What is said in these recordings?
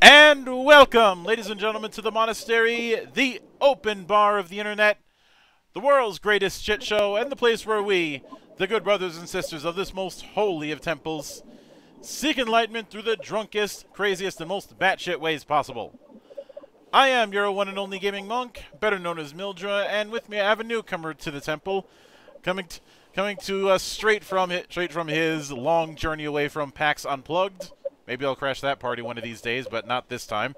And welcome, ladies and gentlemen, to the monastery, the open bar of the internet, the world's greatest shit show, and the place where we, the good brothers and sisters of this most holy of temples, seek enlightenment through the drunkest, craziest, and most batshit ways possible. I am your one and only gaming monk, better known as Mildra, and with me I have a newcomer to the temple, coming coming to us straight from straight from his long journey away from PAX Unplugged. Maybe I'll crash that party one of these days, but not this time.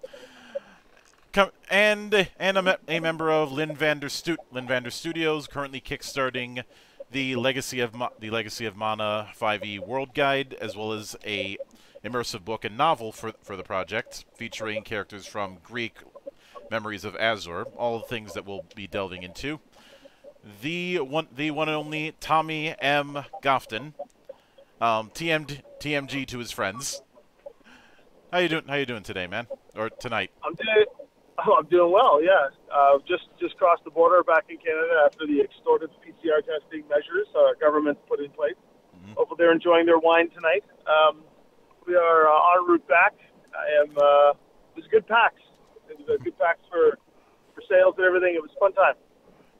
Come, and and I'm a, member of Lynn Vander, Stu- Lynn Vander Studios, currently kickstarting the Legacy of Ma- the Legacy of Mana 5e World Guide, as well as a immersive book and novel for for the project, featuring characters from Greek Memories of Azure, all the things that we'll be delving into. The one, the one and only Tommy M. Gofton, um, TM, TMG to his friends. How you doing? How you doing today, man? Or tonight? I'm doing. Oh, I'm doing well. Yeah, uh, just just crossed the border back in Canada after the extorted PCR testing measures our government put in place. Mhm. Hopefully, they're enjoying their wine tonight. Um, we are uh, en route back. I am. Uh, it was a good PAX. It was a good PAX for for sales and everything. It was a fun time.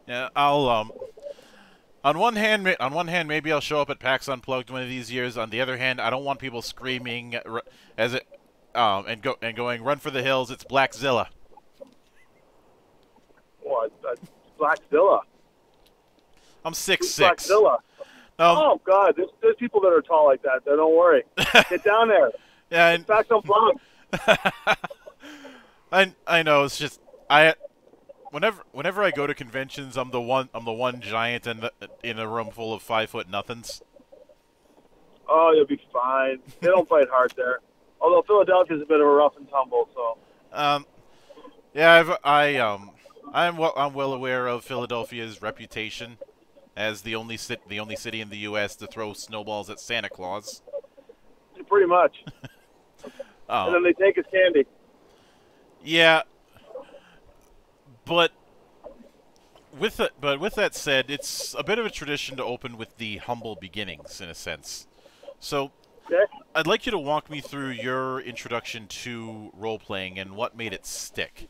Yeah, I'll um. On one hand, on one hand, maybe I'll show up at PAX Unplugged one of these years. On the other hand, I don't want people screaming as it, um, and go and going run for the hills. It's Blackzilla. What? Uh, Blackzilla. I'm six Who's six. Blackzilla. Um, oh God, there's, there's people that are tall like that. So don't worry. Get down there. yeah, and PAX Unplugged. I I know it's just I whenever whenever I go to conventions, I'm the one I'm the one giant in the in a room full of five foot nothings. Oh, you'll be fine. They don't fight hard there. Although Philadelphia's a bit of a rough and tumble, so Um, yeah, I've, I um I'm well I'm well aware of Philadelphia's reputation as the only cit the only city in the U.S. to throw snowballs at Santa Claus. pretty much. And then Um, they take his candy. yeah, but with but with that said, it's a bit of a tradition to open with the humble beginnings in a sense. So Okay. I'd like you to walk me through your introduction to role playing and what made it stick.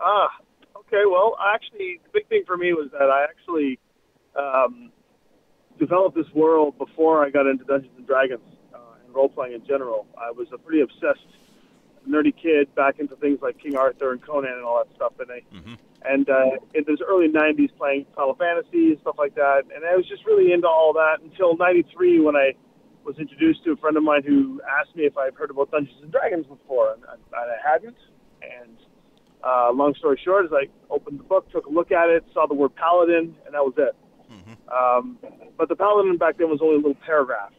Ah, okay. Well, actually, the big thing for me was that I actually um, developed this world before I got into Dungeons and Dragons uh, and role playing in general. I was a pretty obsessed, nerdy kid back into things like King Arthur and Conan and all that stuff. And I, Mhm. and uh, in those early '90s, playing Final Fantasy and stuff like that. And I was just really into all that until '93 when I was introduced to a friend of mine who asked me if I've heard about Dungeons and Dragons before, and I, and I hadn't. And uh, long story short, is I opened the book, took a look at it, saw the word paladin, and that was it. Mhm. Um, but the paladin back then was only a little paragraph,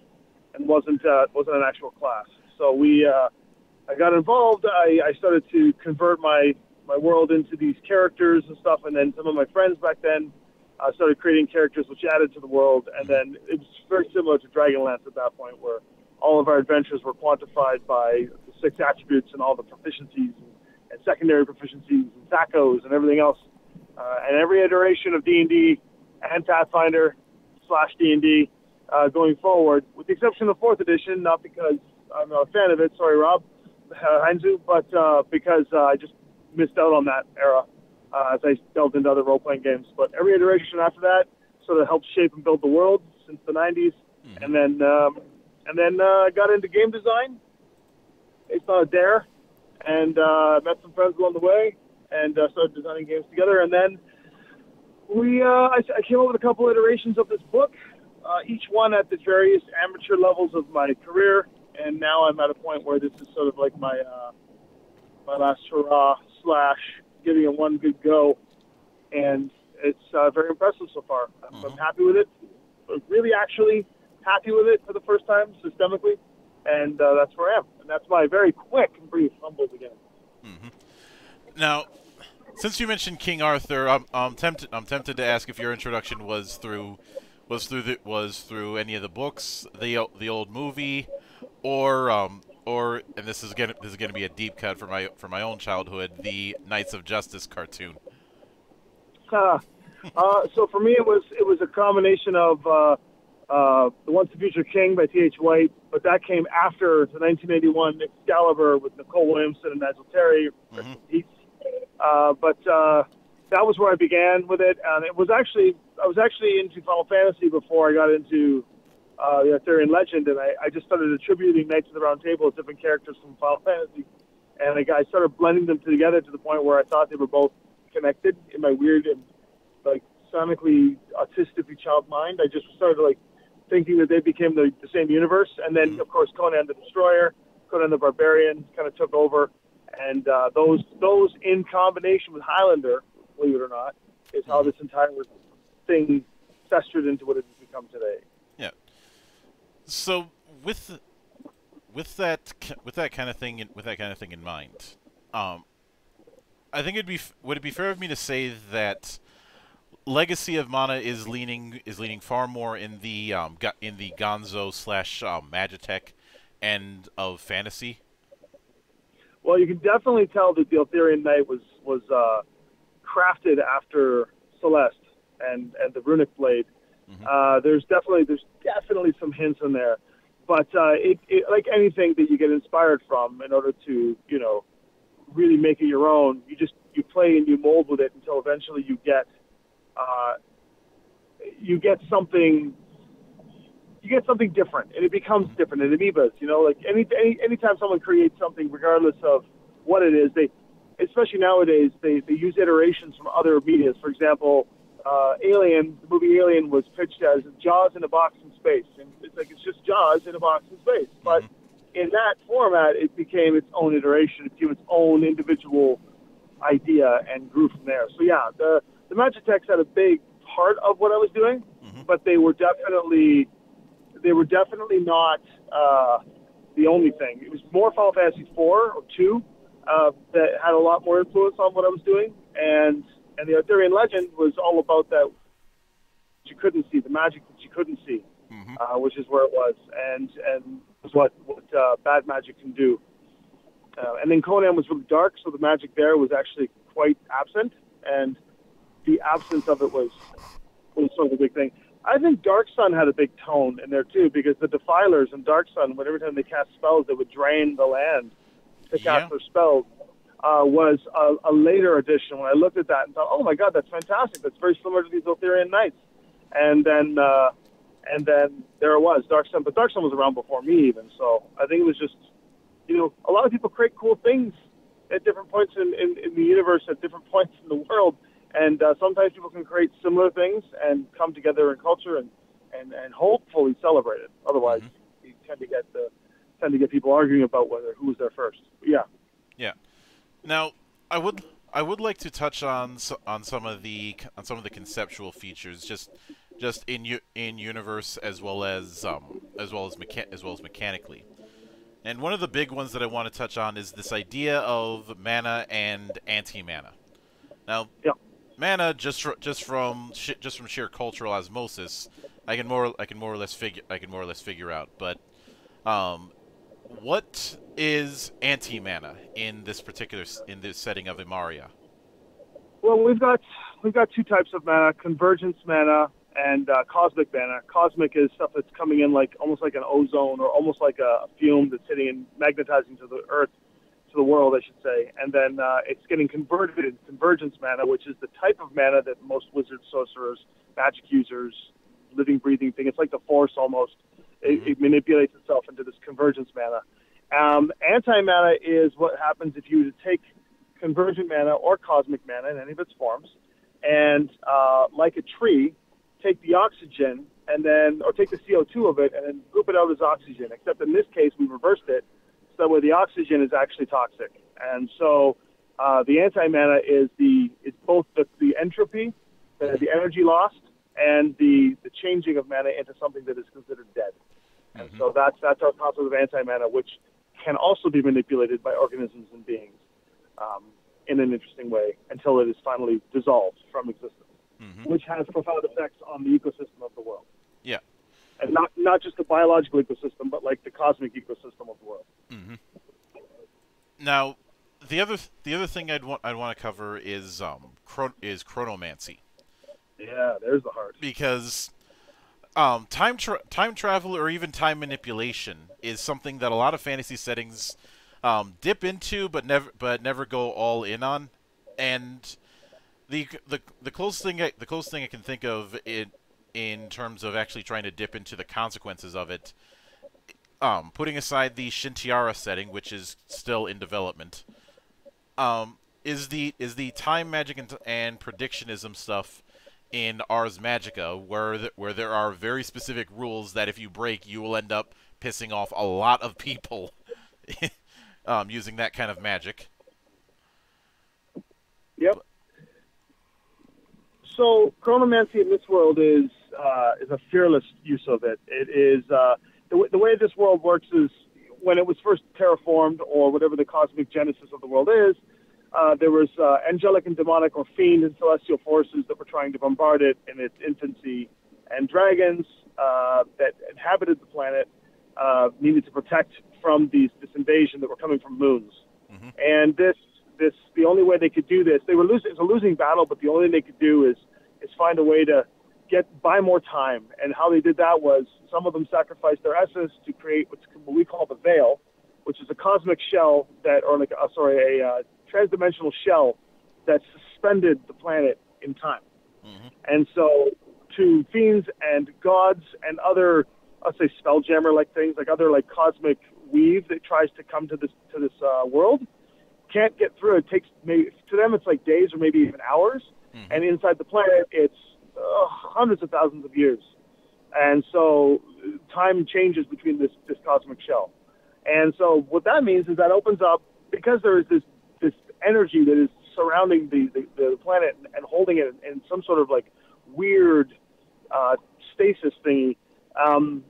and wasn't uh, wasn't an actual class. So we, uh, I got involved. I, I started to convert my my world into these characters and stuff, and then some of my friends back then uh, started creating characters which added to the world, and then it was very similar to Dragonlance at that point, where all of our adventures were quantified by the six attributes and all the proficiencies and, and secondary proficiencies and THAC0s and everything else. Uh, and every iteration of D&D and Pathfinder slash D&D uh, going forward, with the exception of fourth edition, not because I'm a fan of it, sorry Rob, uh, Heinsoo, but uh, because uh, I just missed out on that era uh, as I delved into other role-playing games. But every iteration after that sort of helped shape and build the world since the 90s, and then um, and then uh, got into game design based on a dare, and uh, met some friends along the way, and uh, started designing games together. And then we uh, I, I came up with a couple iterations of this book, uh, each one at the various amateur levels of my career, and now I'm at a point where this is sort of like my uh, my last hurrah slash giving it one good go, and it's uh, very impressive so far. I'm, I'm happy with it. But really, actually happy with it for the first time systemically, and uh, that's where I am. And that's my very quick and brief humble beginning. Now, since you mentioned King Arthur, I'm, I'm tempted. I'm tempted to ask if your introduction was through was through the, was through any of the books, the the old movie, or um or and this is gonna this is gonna be a deep cut for my for my own childhood, the Knights of Justice cartoon. Uh, uh, so for me, it was it was a combination of uh, uh, The Once the Future King by T.H. White, but that came after the 1981 Excalibur with Nicol Williamson and Nigel Terry. Mm-hmm. Uh, but uh, that was where I began with it, and it was actually I was actually into Final Fantasy before I got into uh, the Arthurian Legend, and I, I just started attributing Knights of the Round Table as different characters from Final Fantasy, and I, I started blending them together to the point where I thought they were both connected in my weird and like sonically autistically child mind. I just started like thinking that they became the, the same universe, and then of course Conan the Destroyer, Conan the Barbarian kind of took over, and uh, those those in combination with Highlander, believe it or not, is how this entire thing festered into what it has become today. So with with that with that kind of thing in, with that kind of thing in mind, um, I think it'd be would it be fair of me to say that Legacy of Mana is leaning is leaning far more in the um, in the Gonzo slash um, Magitech end of fantasy. Well, you can definitely tell that the Arthurian Knight was was uh, crafted after Celes and and the Runic Blade. Uh, there's definitely there's definitely some hints in there, but uh, it, it like anything that you get inspired from in order to you know really make it your own. You just you play and you mold with it until eventually you get uh, you get something you get something different and it becomes different in amoebas you know like any, any anytime someone creates something regardless of what it is they especially nowadays they, they use iterations from other medias for example uh, alien the movie alien was pitched as jaws in a box in space. And it's like it's just jaws in a box in space. But in that format it became its own iteration it became its own individual idea and grew from there. So yeah the the magitechs had a big part of what i was doing but they were definitely they were definitely not uh, the only thing. It was more Final Fantasy four or two uh, that had a lot more influence on what I was doing, and and the Arthurian Legend was all about that you couldn't see, the magic that you couldn't see, uh, which is where it was, and and was what what uh, bad magic can do. Uh, and then Conan was really dark, so the magic there was actually quite absent, and the absence of it was was sort of a big thing. I think Dark Sun had a big tone in there too, because the Defilers in Dark Sun, when every time they cast spells, they would drain the land to Yeah. cast their spells. Uh, was a, a later edition when I looked at that and thought, oh my god, that's fantastic. That's very similar to these Arthurian Knights. And then, uh, and then there it was, Dark Sun. But Dark Sun was around before me even, so I think it was just, you know, a lot of people create cool things at different points in, in, in the universe, at different points in the world, and uh, sometimes people can create similar things and come together in culture and, and, and hopefully celebrate it. Otherwise, you tend to get the tend to get people arguing about whether who was there first. But yeah. Yeah. Now, I would I would like to touch on on some of the on some of the conceptual features, just just in in universe as well as um as well as mecha- as well as mechanically. And one of the big ones that I want to touch on is this idea of mana and anti-mana. Now, Yeah. mana just just from sh- just from sheer cultural osmosis, I can more I can more or less figure I can more or less figure out. But um, what is anti-mana in this particular in this setting of Imaria? Well, we've got we've got two types of mana: convergence mana and uh, cosmic mana. Cosmic is stuff that's coming in like almost like an ozone or almost like a fume that's hitting and magnetizing to the earth, to the world, I should say. And then uh, it's getting converted into convergence mana, which is the type of mana that most wizards, sorcerers, magic users, living, breathing thing. It's like the force almost. It, it manipulates itself into this convergence mana. Um, anti mana is what happens if you take convergent mana or cosmic mana in any of its forms, and uh, like a tree, take the oxygen and then, or take the CO2 of it and then group it out as oxygen. Except in this case, we reversed it, so that way the oxygen is actually toxic. And so uh, the anti mana is the is both the, the entropy, the, the energy lost, and the the changing of mana into something that is considered dead. And so that's that's our concept of anti mana, which can also be manipulated by organisms and beings um, in an interesting way until it is finally dissolved from existence, which has profound effects on the ecosystem of the world, Yeah. and not not just the biological ecosystem, but like the cosmic ecosystem of the world. Now, the other the other thing I'd want I'd want to cover is um chron- is chronomancy Yeah, there's the heart. because um, time tra- time travel or even time manipulation is something that a lot of fantasy settings um, dip into, but never but never go all in on. And the the the closest thing I, the closest thing I can think of it in terms of actually trying to dip into the consequences of it, um, putting aside the Shintiara setting, which is still in development, um, is the is the time magic and, and predictionism stuff in Ars Magica, where the, where there are very specific rules that if you break, you will end up pissing off a lot of people um, using that kind of magic. Yep. So chronomancy in this world is uh, is a fearless use of it. It is uh, the, the way this world works is when it was first terraformed or whatever the cosmic genesis of the world is. Uh, there was uh, angelic and demonic or fiend and celestial forces that were trying to bombard it in its infancy, and dragons uh, that inhabited the planet uh, needed to protect from these this invasion that were coming from moons. Mm-hmm. And this this the only way they could do this they were losing it's a losing battle, but the only thing they could do is is find a way to get buy more time. And how they did that was some of them sacrificed their essence to create what's what we call the veil, which is a cosmic shell that or like uh, sorry a uh, transdimensional shell that suspended the planet in time. Mm-hmm. And so, to fiends and gods and other, let's say, spelljammer like things, like other like cosmic weave that tries to come to this to this uh, world, can't get through. It takes maybe to them it's like days or maybe even hours, mm-hmm. and inside the planet it's uh, hundreds of thousands of years. And so time changes between this this cosmic shell. And so what that means is that opens up because there is this this energy that is surrounding the, the, the planet and holding it in some sort of like weird uh, stasis thingy, um,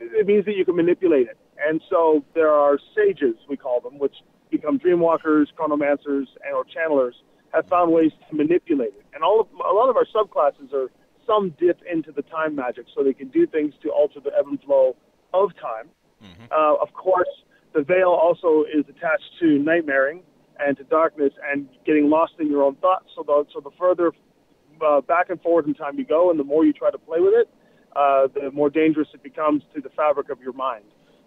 it means that you can manipulate it. And so there are sages, we call them, which become dreamwalkers, chronomancers, and or channelers, have found ways to manipulate it. And all of, a lot of our subclasses are some dip into the time magic, so they can do things to alter the ebb and flow of time. Mm-hmm. Uh, of course, the veil also is attached to nightmaring and to darkness and getting lost in your own thoughts. So the, so the further uh, back and forward in time you go, and the more you try to play with it, uh, the more dangerous it becomes to the fabric of your mind.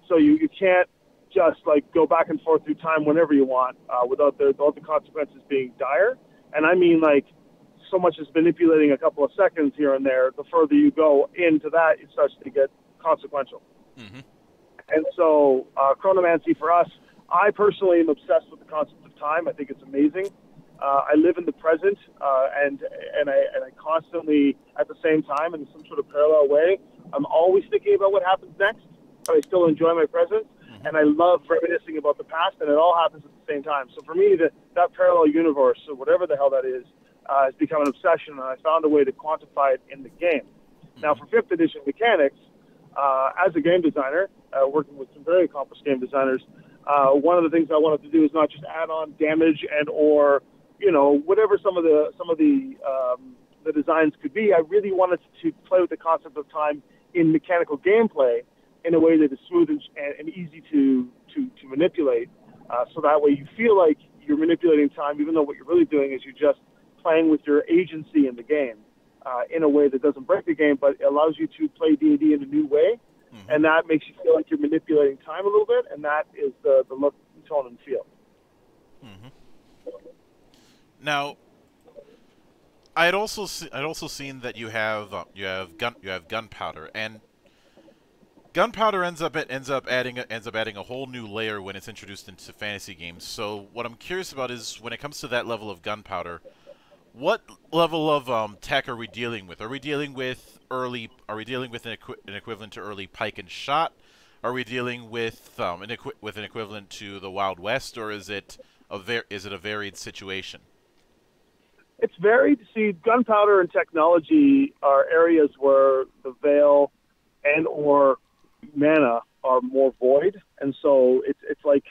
So you, you can't just like go back and forth through time whenever you want uh, without the without the consequences being dire. And I mean like so much as manipulating a couple of seconds here and there. The further you go into that, it starts to get consequential. Mm-hmm. And so, uh, chronomancy for us, I personally am obsessed with the concept of time. I think it's amazing. Uh, I live in the present, uh, and and I and I constantly, at the same time, in some sort of parallel way, I'm always thinking about what happens next, but I still enjoy my present, mm-hmm. and I love reminiscing about the past, and it all happens at the same time. So for me, the, that parallel universe, or whatever the hell that is, uh, has become an obsession, and I found a way to quantify it in the game. Mm-hmm. Now, for fifth edition mechanics, uh, as a game designer, uh, working with some very accomplished game designers, uh, one of the things I wanted to do is not just add on damage and or you know whatever some of the some of the um, the designs could be. I really wanted to play with the concept of time in mechanical gameplay in a way that is smooth and, and easy to to, to manipulate. Uh, so that way you feel like you're manipulating time, even though what you're really doing is you're just playing with your agency in the game uh, in a way that doesn't break the game, but allows you to play D&D in a new way mm-hmm. and that makes you feel like you're manipulating time a little bit, and that is the the look, tone, and feel. Mm-hmm. Now, I had also se- I'd also seen that you have uh, you have gun you have gunpowder and gunpowder ends up it ends up adding a, ends up adding a whole new layer when it's introduced into fantasy games. So what I'm curious about is when it comes to that level of gunpowder, what level of um, tech are we dealing with? Are we dealing with early? Are we dealing with an, equi an equivalent to early pike and shot? Are we dealing with um, an with an equivalent to the Wild West, or is it a ver is it a varied situation? It's varied. See, gunpowder and technology are areas where the veil and or mana are more void, and so it's it's like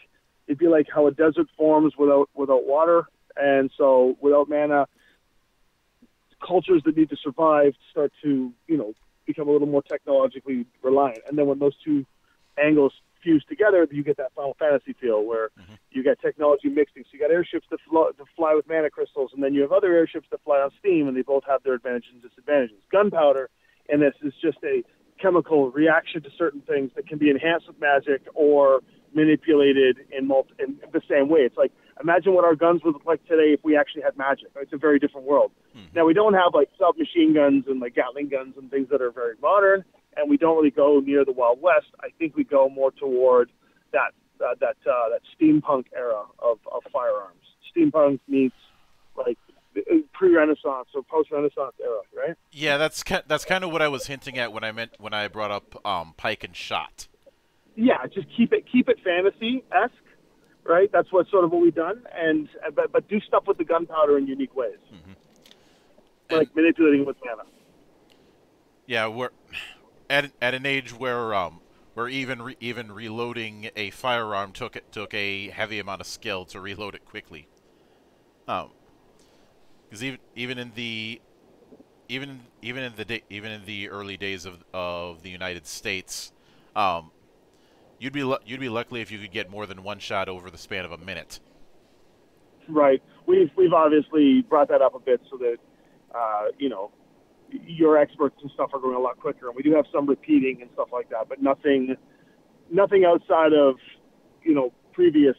it'd be like how a desert forms without without water, and so without mana, cultures that need to survive start to, you know, become a little more technologically reliant. And then when those two angles fuse together, you get that Final Fantasy feel where mm-hmm. you got technology mixing. So you got airships that, fly, that fly with mana crystals, and then you have other airships that fly on steam, and they both have their advantages and disadvantages. Gunpowder and this is just a chemical reaction to certain things that can be enhanced with magic or manipulated in, multi- in the same way. It's like imagine what our guns would look like today if we actually had magic. It's a very different world. Mm-hmm. Now we don't have like submachine guns and like Gatling guns and things that are very modern, and we don't really go near the Wild West. I think we go more toward that uh, that uh, that steampunk era of, of firearms. Steampunk meets like pre-Renaissance or post-Renaissance era, right? Yeah, that's that's kind of what I was hinting at when I meant when I brought up um, pike and shot. Yeah, just keep it keep it fantasy esque, right? That's what sort of what we've done, and but but do stuff with the gunpowder in unique ways, mm-hmm. like and, manipulating with mana. Yeah, we're at at an age where um where even re, even reloading a firearm took it took a heavy amount of skill to reload it quickly. Um, because even even in the even even in the day, even in the early days of of the United States, um, you'd be you'd be lucky if you could get more than one shot over the span of a minute. Right. We've we've obviously brought that up a bit so that uh, you know your experts and stuff are going a lot quicker, and we do have some repeating and stuff like that, but nothing nothing outside of you know previous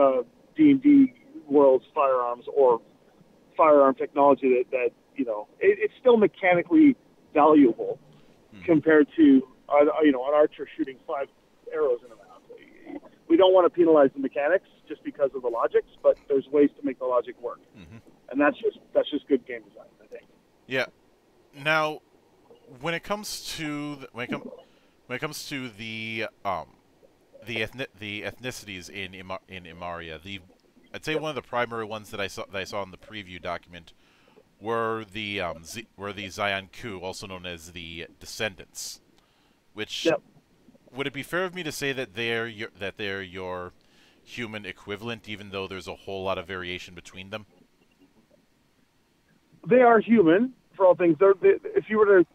uh, D and D world's firearms or firearm technology that, that you know it, it's still mechanically valuable mm-hmm. compared to uh, you know an archer shooting five arrows in a mouth. We don't want to penalize the mechanics just because of the logics, but there's ways to make the logic work, mm-hmm. and that's just that's just good game design, I think. Yeah. Now, when it comes to the, when it comes when it comes to the um the ethnic the ethnicities in in Imaria, the I'd say one of the primary ones that I saw that I saw in the preview document were the um, Z, were the Zion Ku, also known as the Descendants. Which yep. Would it be fair of me to say that they're your, that they're your human equivalent, even though there's a whole lot of variation between them? They are human for all things. They're, they, if you were to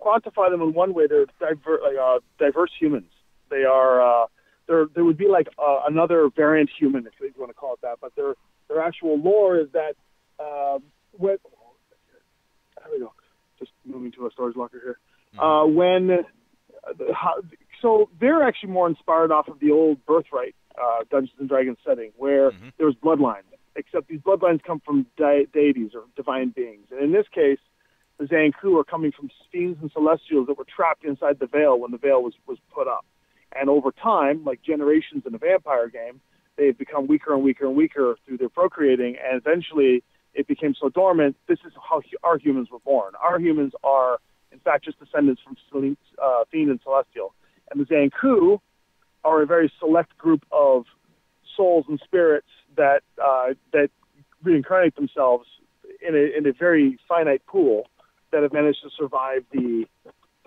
quantify them in one way, they're diver, like, uh, diverse humans. They are. Uh, there there would be like uh, another variant human, if you want to call it that. But their their actual lore is that um, what there we go, just moving to a storage locker here. Mm-hmm. Uh, when uh, how, so they're actually more inspired off of the old Birthright uh, Dungeons and Dragons setting, where mm-hmm. there was bloodlines. Except these bloodlines come from de- deities or divine beings, and in this case, the Zanku are coming from fiends and celestials that were trapped inside the veil when the veil was was put up. And over time, like generations in a vampire game, they've become weaker and weaker and weaker through their procreating, and eventually it became so dormant. This is how our humans were born. Our humans are, in fact, just descendants from uh, Fiend and Celestial. And the Zanku are a very select group of souls and spirits that uh, that reincarnate themselves in a, in a very finite pool that have managed to survive the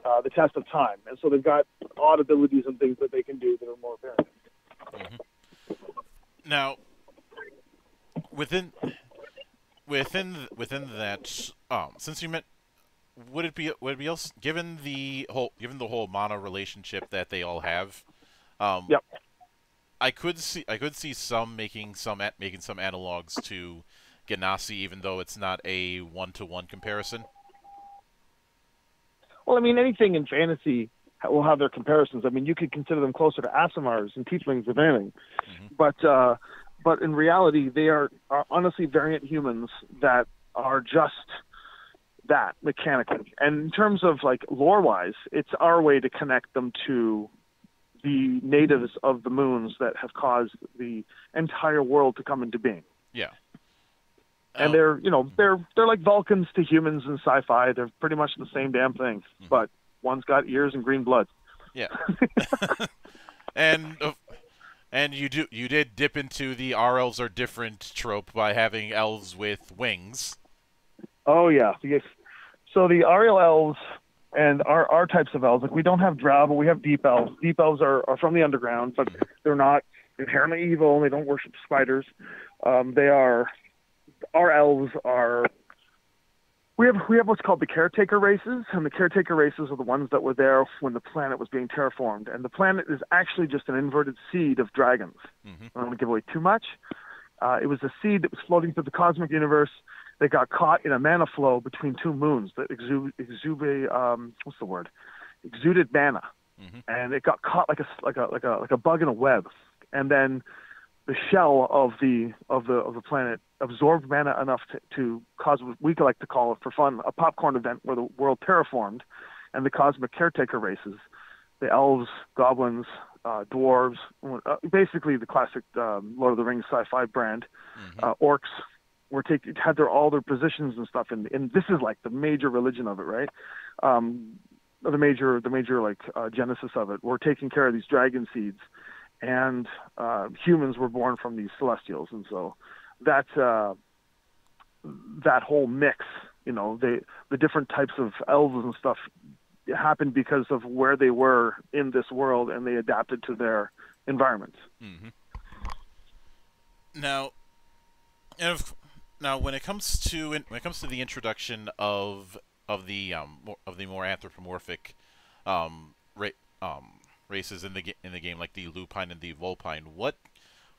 uh, the test of time, and so they've got odd abilities and things that they can do that are more apparent. Mm-hmm. Now, within within within that, um, since you meant, would it be would it be else given the whole given the whole mana relationship that they all have? Um, yep. I could see I could see some making some at, making some analogs to Genasi, even though it's not a one to one comparison. Well, I mean, anything in fantasy will have their comparisons. I mean, you could consider them closer to Aasimars and Tieflings of anything, mm-hmm. but uh, but in reality, they are, are honestly variant humans that are just that mechanically. And in terms of like lore wise, it's our way to connect them to the natives of the moons that have caused the entire world to come into being. Yeah and oh. they're you know they're they're like Vulcans to humans in sci-fi. They're pretty much the same damn thing, mm-hmm. but one's got ears and green blood. Yeah, and uh, and you do you did dip into the our elves are different trope by having elves with wings. Oh yeah, so the Ariel elves and our our types of elves like we don't have drow, but we have deep elves. Deep elves are, are from the underground, but they're not inherently evil. They don't worship spiders. Um, they are our elves are we have we have what's called the caretaker races, and the caretaker races are the ones that were there when the planet was being terraformed. And the planet is actually just an inverted seed of dragons. Mm-hmm. I don't want to give away too much. Uh, it was a seed that was floating through the cosmic universe. They got caught in a mana flow between two moons that exude, exude um, what's the word? Exuded mana, Mhm. and it got caught like a like a like a like a bug in a web, and then the shell of the of the of the planet absorbed mana enough to, to cause what we like to call it for fun a popcorn event where the world terraformed, and the cosmic caretaker races, the elves, goblins, uh, dwarves, uh, basically the classic um, Lord of the Rings sci-fi brand, Mhm. uh, orcs were taking had their all their positions and stuff and and this is like the major religion of it right? Um the major the major like uh, genesis of it. We're taking care of these dragon seeds and uh humans were born from these celestials and so that uh that whole mix you know they the different types of elves and stuff happened because of where they were in this world and they adapted to their environments. Hmm Now, and of, now when it comes to when it comes to the introduction of of the um more, of the more anthropomorphic um ra- um races in the in the game like the lupine and the vulpine, what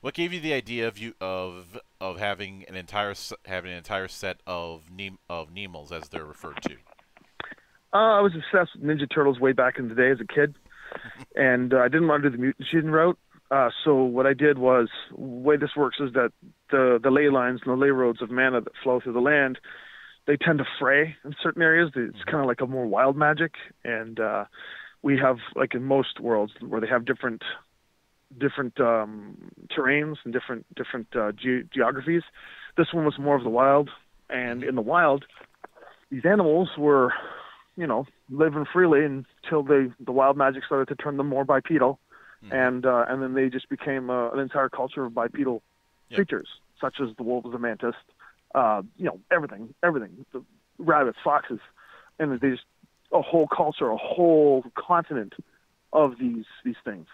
what gave you the idea of you of of having an entire having an entire set of neem of Nemals as they're referred to? Uh, I was obsessed with Ninja Turtles way back in the day as a kid, and uh, I didn't want to do the mutant shooting route. Uh, so what I did was, way this works is that the the ley lines and the ley roads of mana that flow through the land, they tend to fray in certain areas. It's kind of like a more wild magic, and uh, we have like in most worlds where they have different different um, terrains and different different uh, ge- geographies. This one was more of the wild, and in the wild, these animals were you know, living freely until they the wild magic started to turn them more bipedal, Mhm. and uh, and then they just became uh, an entire culture of bipedal Yep. creatures, such as the wolves, the mantis, uh, you know, everything, everything, the rabbits, foxes, and they just a whole culture, a whole continent of these these things.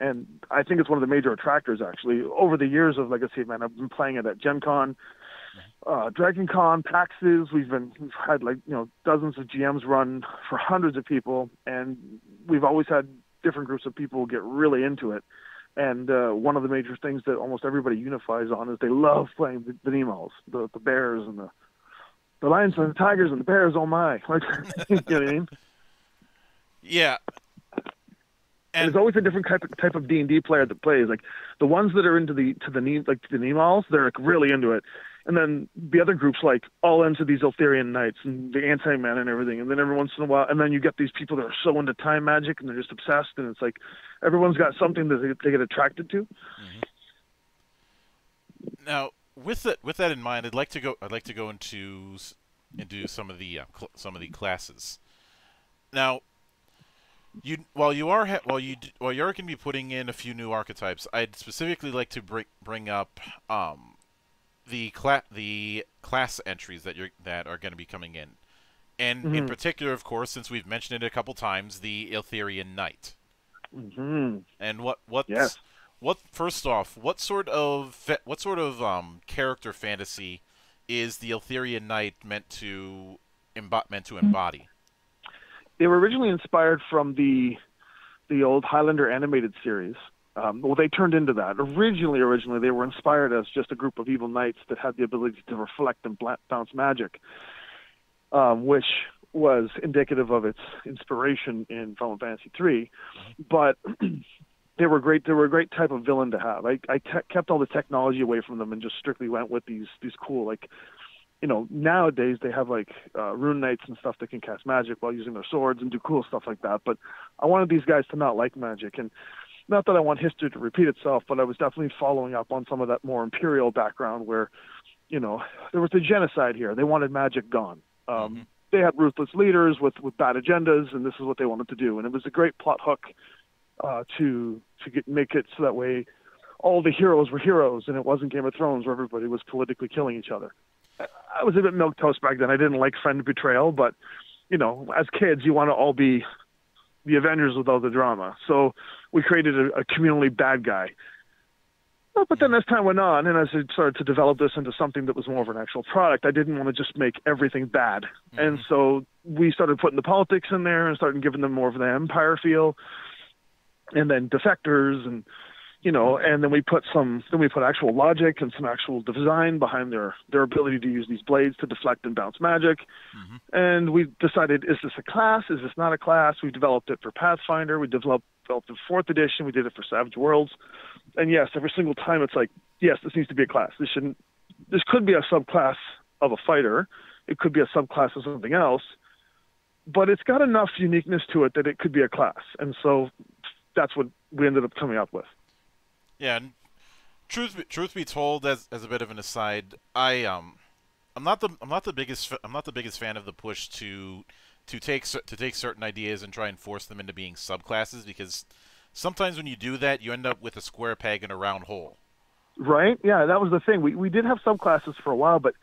And I think it's one of the major attractors actually. Over the years of Legacy of Mana, I've been playing it at Gen Con, uh, Dragon Con, PAXes. We've been we've had like you know dozens of GMs run for hundreds of people, and we've always had different groups of people get really into it. And uh, one of the major things that almost everybody unifies on is they love playing the, the Nemos, the the bears and the the lions and the tigers and the bears. Oh my! Like, you know what I mean? Yeah. And And there's always a different type of type of D and D player that plays. Like the ones that are into the to the like the Nemals, they're like really into it. And then the other groups like all into these Eltharian knights and the anti man and everything. And then every once in a while, and then you get these people that are so into time magic and they're just obsessed. And it's like everyone's got something that they, they get attracted to. Now, with that with that in mind, I'd like to go. I'd like to go into into some of the uh, cl- some of the classes. Now, you while you are ha- while you d- while you're going to be putting in a few new archetypes, I'd specifically like to bring bring up um, the cla- the class entries that you're that are going to be coming in, and in Mhm. particular, of course, since we've mentioned it a couple times, the Iltherian Knight. hmm And what what's Yes. what first off, what sort of what sort of um character fantasy is the Eltherian Knight meant to embo- meant to embody? They were originally inspired from the the old Highlander animated series. Um, well, they turned into that. Originally, originally they were inspired as just a group of evil knights that had the ability to reflect and bounce magic, um, which was indicative of its inspiration in Final Fantasy III. But they were great. They were a great type of villain to have. I, I te- kept all the technology away from them and just strictly went with these these cool like you know, nowadays they have like uh, rune knights and stuff that can cast magic while using their swords and do cool stuff like that. But I wanted these guys to not like magic, and not that I want history to repeat itself, but I was definitely following up on some of that more imperial background where, you know, there was a genocide here. They wanted magic gone. Um, Mhm. They had ruthless leaders with with bad agendas, and this is what they wanted to do. And it was a great plot hook uh, to to get make it so that way all the heroes were heroes, and it wasn't Game of Thrones where everybody was politically killing each other. I was a bit milk toast back then. I didn't like friend betrayal, but you know, as kids, you want to all be the Avengers with all the drama. So we created a, a communally bad guy. Well, but then as time went on, and as I started to develop this into something that was more of an actual product, I didn't want to just make everything bad. Mm-hmm. And so we started putting the politics in there and started giving them more of the empire feel, and then defectors and you know, and then we put some, then we put actual logic and some actual design behind their their ability to use these blades to deflect and bounce magic. Mm-hmm. And we decided, is this a class? Is this not a class? We developed it for Pathfinder. We developed developed in fourth edition. We did it for Savage Worlds. And yes, every single time it's like, yes, this needs to be a class. This shouldn't. This could be a subclass of a fighter. It could be a subclass of something else. But it's got enough uniqueness to it that it could be a class. And so that's what we ended up coming up with. Yeah, and truth truth be told, as as a bit of an aside, I um, I'm not the I'm not the biggest I'm not the biggest fan of the push to to take to take certain ideas and try and force them into being subclasses because sometimes when you do that, you end up with a square peg in a round hole. Right? Yeah, that was the thing. We we did have subclasses for a while, but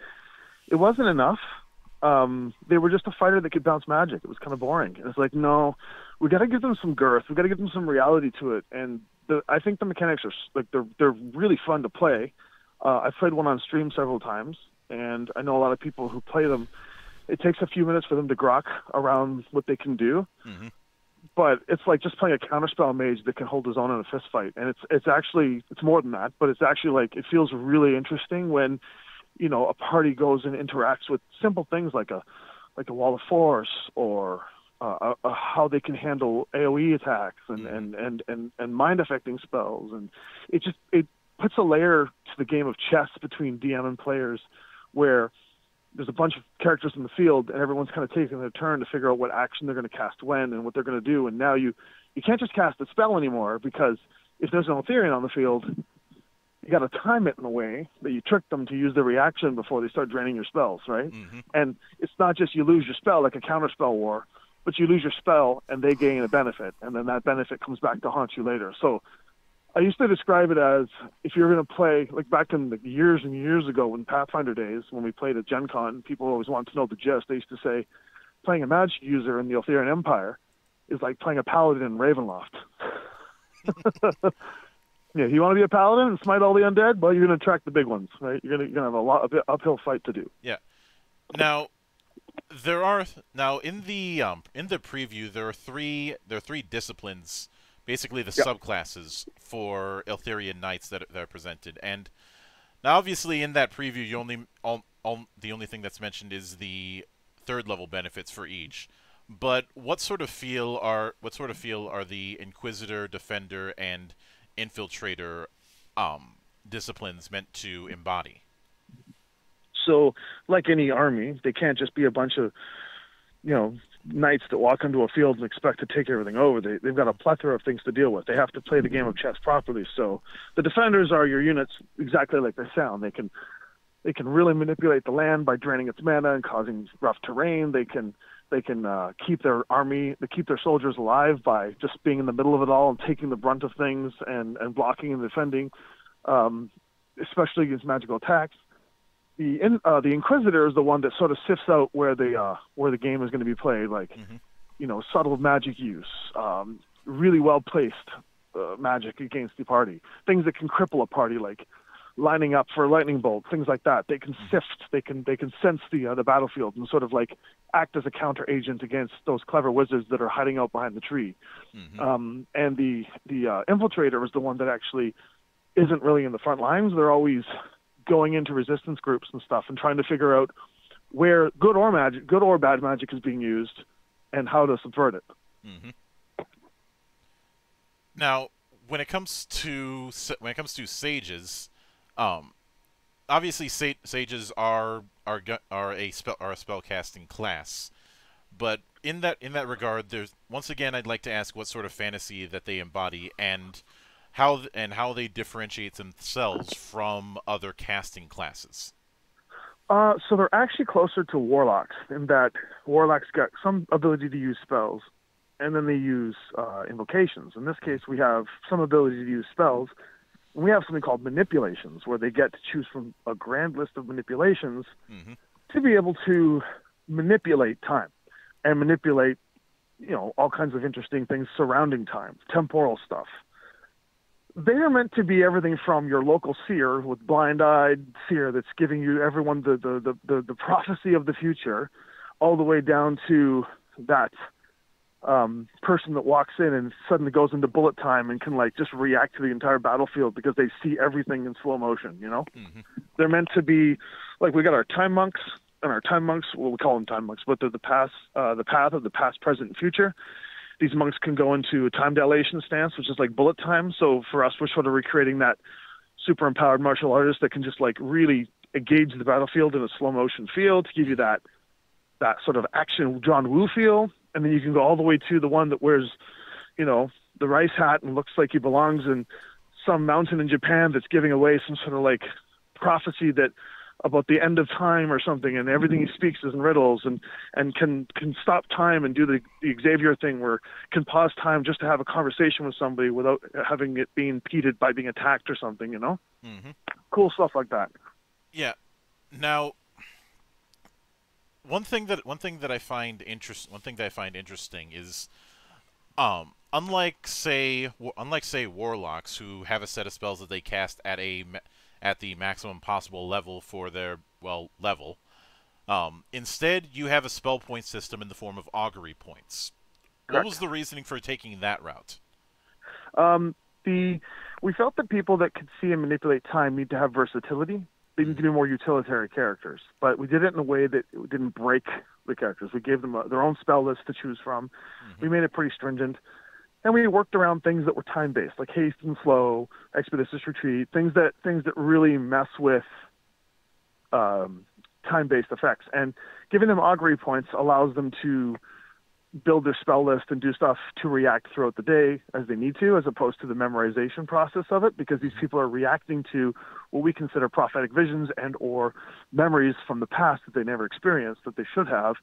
it wasn't enough. Um, they were just a fighter that could bounce magic. It was kind of boring. And it's like, no, we got to give them some girth. We got to give them some reality to it. And the, I think the mechanics are like they're they're really fun to play. Uh, I've played one on stream several times, and I know a lot of people who play them. It takes a few minutes for them to grok around what they can do, mm-hmm. but it's like just playing a counterspell mage that can hold his own in a fist fight, and it's it's actually it's more than that, but it's actually like it feels really interesting when, you know, a party goes and interacts with simple things like a like a wall of force or uh, uh, how they can handle AOE attacks and, and, and, and, and mind affecting spells, and it just it puts a layer to the game of chess between DM and players, where there's a bunch of characters in the field and everyone's kind of taking their turn to figure out what action they're going to cast when and what they're going to do, and now you you can't just cast a spell anymore because if there's an Eltharion on the field, you got to time it in a way that you trick them to use their reaction before they start draining your spells, right? Mm-hmm. And it's not just you lose your spell like a counter spell war but you lose your spell and they gain a benefit, and then that benefit comes back to haunt you later. So I used to describe it as if you're going to play, like back in the years and years ago in Pathfinder days, when we played at Gen Con, people always wanted to know the gist. They used to say, playing a magic user in the Eltharion Empire is like playing a paladin in Ravenloft. yeah, you want to be a paladin and smite all the undead? Well, you're going to attract the big ones, right? You're going to, you're going to have a lot of uphill fight to do. Yeah. Now, there are now in the um, in the preview there are three there are three disciplines, basically the yep. subclasses for Eltharion Knights that, that are presented. And now, obviously, in that preview, you only all, all, the only thing that's mentioned is the third level benefits for each. But what sort of feel are what sort of feel are the Inquisitor, Defender, and Infiltrator um, disciplines meant to embody? So, like any army, they can't just be a bunch of, you know, knights that walk into a field and expect to take everything over. They, they've got a plethora of things to deal with. They have to play the game of chess properly. So, the defenders are your units exactly like they sound. They can they can really manipulate the land by draining its mana and causing rough terrain. They can they can uh, keep their army, they keep their soldiers alive by just being in the middle of it all and taking the brunt of things and and blocking and defending, um, especially against magical attacks the in, uh, the Inquisitor is the one that sort of sifts out where the uh, where the game is going to be played, like mm-hmm. you know subtle magic use, um, really well placed uh, magic against the party, things that can cripple a party, like lining up for a lightning bolt, things like that. They can mm-hmm. sift, they can they can sense the uh, the battlefield and sort of like act as a counter agent against those clever wizards that are hiding out behind the tree. Mm-hmm. Um, and the the uh, infiltrator is the one that actually isn't really in the front lines. They're always going into resistance groups and stuff and trying to figure out where good or magic, good or bad magic is being used, and how to subvert it. Mm-hmm. Now, when it comes to when it comes to sages, um, obviously sa- sages are are are a spell are a spellcasting class, but in that in that regard, there's once again I'd like to ask what sort of fantasy that they embody and how and how they differentiate themselves from other casting classes. Uh, so they're actually closer to warlocks in that warlocks got some ability to use spells, and then they use uh, invocations. In this case, we have some ability to use spells. And we have something called manipulations, where they get to choose from a grand list of manipulations mm-hmm. to be able to manipulate time and manipulate, you know, all kinds of interesting things surrounding time, temporal stuff they are meant to be everything from your local seer with blind-eyed seer that's giving you everyone the, the, the, the, the prophecy of the future all the way down to that um, person that walks in and suddenly goes into bullet time and can like just react to the entire battlefield because they see everything in slow motion. You know, Mm-hmm. they're meant to be like we got our time monks and our time monks. Well, we call them time monks, but they're the past, uh, the path of the past, present, and future. These monks can go into a time dilation stance, which is like bullet time. So for us, we're sort of recreating that super empowered martial artist that can just like really engage the battlefield in a slow motion feel to give you that that sort of action John Woo feel, and then you can go all the way to the one that wears, you know, the rice hat and looks like he belongs in some mountain in Japan that's giving away some sort of like prophecy that about the end of time or something, and everything he speaks is in riddles, and and can can stop time and do the, the Xavier thing where can pause time just to have a conversation with somebody without having it being impeded by being attacked or something, you know, Mm-hmm. cool stuff like that. Yeah. Now, one thing that one thing that I find interest one thing that I find interesting is, um, unlike say unlike say warlocks who have a set of spells that they cast at a at the maximum possible level for their well level, um, instead you have a spell point system in the form of augury points. What was the reasoning for taking that route? Um, the we felt that people that could see and manipulate time need to have versatility. They need to be more utilitarian characters, but we did it in a way that didn't break the characters. We gave them a, their own spell list to choose from. We made it pretty stringent, and we worked around things that were time based, like haste and slow, expeditious retreat, things that things that really mess with um, time based effects. And giving them augury points allows them to build their spell list and do stuff to react throughout the day as they need to, as opposed to the memorization process of it, because these people are reacting to what we consider prophetic visions and or memories from the past that they never experienced that they should have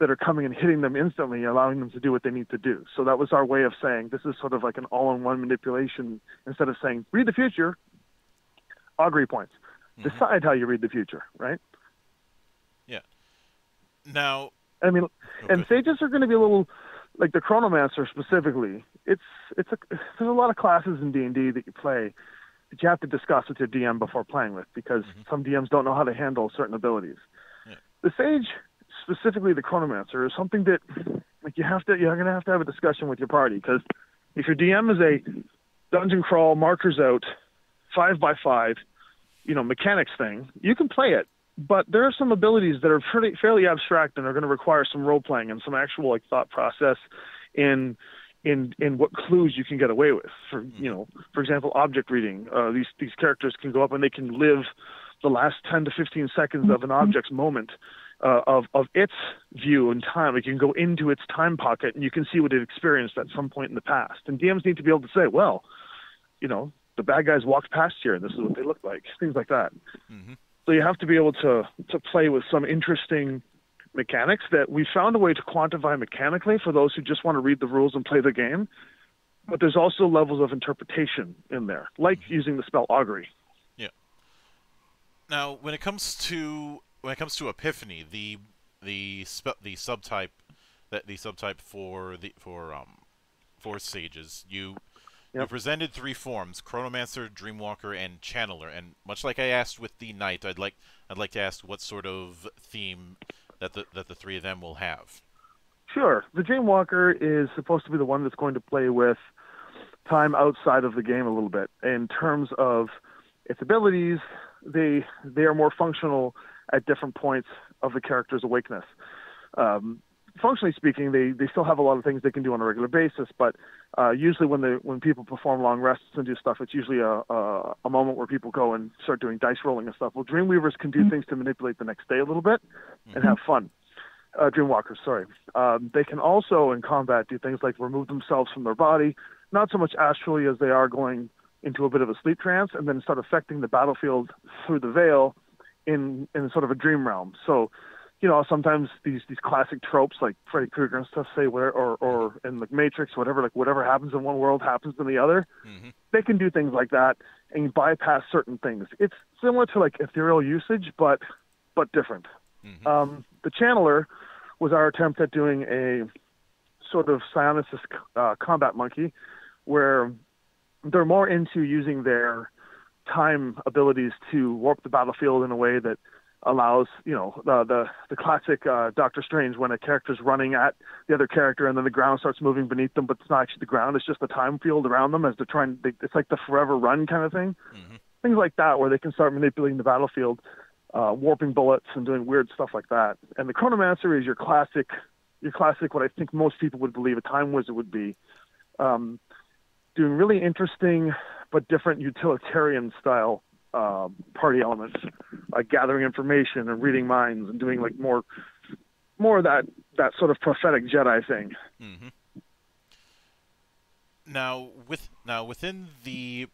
that are coming and hitting them instantly, allowing them to do what they need to do. So that was our way of saying this is sort of like an all-in-one manipulation instead of saying read the future, augury points. Mm-hmm. Decide how you read the future, right? Yeah. Now, I mean, oh, and okay. sages are going to be a little like the chronomancer specifically. It's it's a there's a lot of classes in D and D that you play that you have to discuss with your DM before playing with because mm-hmm. some DMs don't know how to handle certain abilities. Yeah. The sage, specifically the chronomancer, is something that like you have to you're going to have to have a discussion with your party because if your DM is a dungeon crawl markers out five by five, you know mechanics thing, you can play it but there are some abilities that are pretty fairly abstract and are going to require some role playing and some actual like thought process in in in what clues you can get away with. For you know, for example, object reading. Uh, these these characters can go up and they can live the last 10 to 15 seconds of an object's moment uh, of of its view in time. Like you can go into its time pocket and you can see what it experienced at some point in the past. And DMs need to be able to say, well, you know, the bad guys walked past here and this is what they looked like. Things like that. hmm So you have to be able to to play with some interesting mechanics that we found a way to quantify mechanically for those who just want to read the rules and play the game. But there's also levels of interpretation in there, like using the spell augury. Yeah. Now, when it comes to when it comes to Epiphany, the the spe- the subtype that the subtype for the for um for sages, you you presented three forms: Chronomancer, Dreamwalker, and Channeler. And much like I asked with the Knight, I'd like I'd like to ask what sort of theme that the that the three of them will have. Sure, the Dreamwalker is supposed to be the one that's going to play with time outside of the game a little bit in terms of its abilities. They they are more functional at different points of the character's awakeness. Um, functionally speaking, they, they still have a lot of things they can do on a regular basis, but uh, usually when they when people perform long rests and do stuff, it's usually a, a a moment where people go and start doing dice rolling and stuff. Well, Dreamweavers can do things to manipulate the next day a little bit and have fun. Uh, Dreamwalkers, sorry. Um, they can also in combat do things like remove themselves from their body, not so much astrally as they are going into a bit of a sleep trance, and then start affecting the battlefield through the veil in in sort of a dream realm. So you know, sometimes these these classic tropes like Freddy Krueger and stuff say where or or in the Matrix, whatever, like whatever happens in one world happens in the other. Mhm. They can do things like that and bypass certain things. It's similar to like ethereal usage, but but different. Mhm. Um, the channeler was our attempt at doing a sort of psionicist uh, combat monkey, where they're more into using their time abilities to warp the battlefield in a way that allows you know the the, the classic uh, Doctor Strange when a character's running at the other character and then the ground starts moving beneath them, but it's not actually the ground; it's just the time field around them as they're trying. They, it's like the forever run kind of thing. Mm-hmm. Things like that where they can start manipulating the battlefield, uh, warping bullets and doing weird stuff like that. And the Chronomancer is your classic, your classic what I think most people would believe a time wizard would be. Um, doing really interesting but different utilitarian style uh, party elements, like gathering information and reading minds and doing like more more of that that sort of prophetic Jedi thing. Mm-hmm. Now with now within the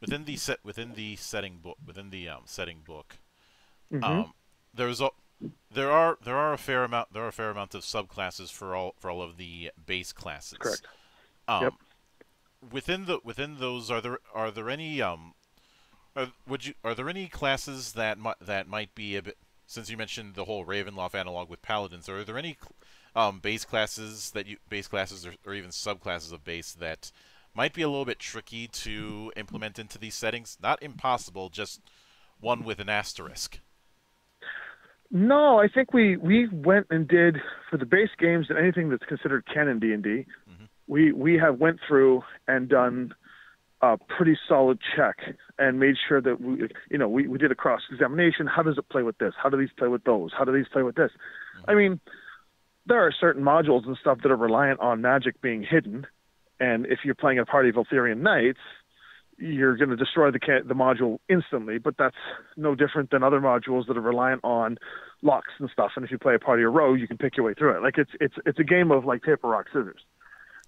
within the set within the setting book within the um, setting book, Mm-hmm. um, there's a there are there are a fair amount there are a fair amount of subclasses for all for all of the base classes. Correct. Um, Yep. Within the within those, are there are there any um, are, would you are there any classes that that might be a bit since you mentioned the whole Ravenloft analog with paladins? Are there any um, base classes that you base classes or, or even subclasses of base that might be a little bit tricky to implement into these settings? Not impossible, just one with an asterisk. No, I think we we went and did for the base games and anything that's considered canon D and D. We we have went through and done a pretty solid check and made sure that we you know we we did a cross examination. How does it play with this? How do these play with those? How do these play with this? I mean, there are certain modules and stuff that are reliant on magic being hidden, and if you're playing a party of Eltharian knights, you're going to destroy the the module instantly. But that's no different than other modules that are reliant on locks and stuff. And if you play a party of rogue, you can pick your way through it. Like it's it's it's a game of like paper rock scissors.